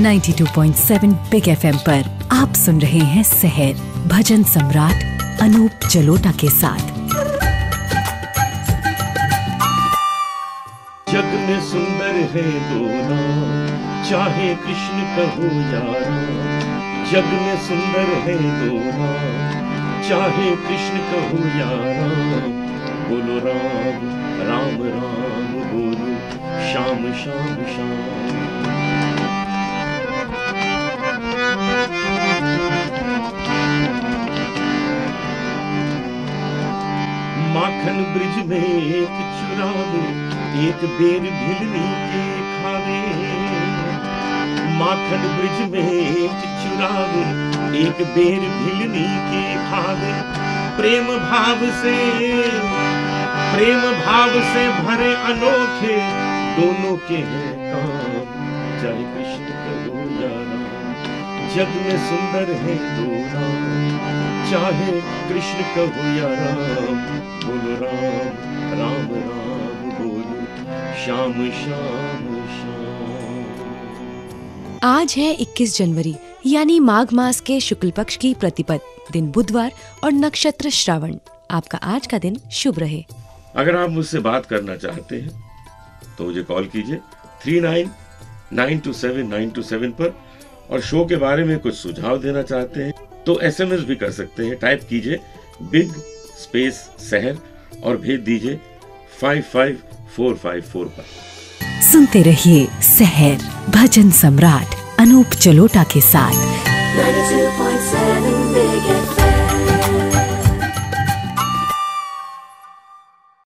92.7 big FM पर आप सुन रहे हैं शहर भजन सम्राट अनूप जलोटा के साथ। जग में सुंदर है दो चाहे कृष्ण कहो यारा जग में सुंदर है दो चाहे कृष्ण कहो यारा बोलो राम राम राम, बोलो श्याम श्याम श्याम माखन ब्रिज में एक चुरावे एक बेर भिलनी के खावे। माखन ब्रिज में एक चुरावे एक बेर भिलनी के खावे। प्रेम भाव से, प्रेम भाव से भरे अनोखे दोनों के हैं काम। चाहे कृष्ण करो राम जग में सुंदर है दो नाम। चाहे कृष्ण कहो या राम बोलो राम राम राम बोलो श्याम श्याम श्याम। आज है 21 जनवरी यानी माघ मास के शुक्ल पक्ष की प्रतिपद दिन बुधवार और नक्षत्र श्रावण। आपका आज का दिन शुभ रहे। अगर आप मुझसे बात करना चाहते हैं तो मुझे कॉल कीजिए three nine nine two seven nine two seven पर और शो के बारे में कुछ सुझाव देना चाहते हैं। तो एसएमएस भी कर सकते हैं। टाइप कीजिए बिग स्पेस शहर और भेज दीजिए five five four five four पर सुनते रहिए शहर भजन सम्राट अनूप चलोटा के साथ। 92.7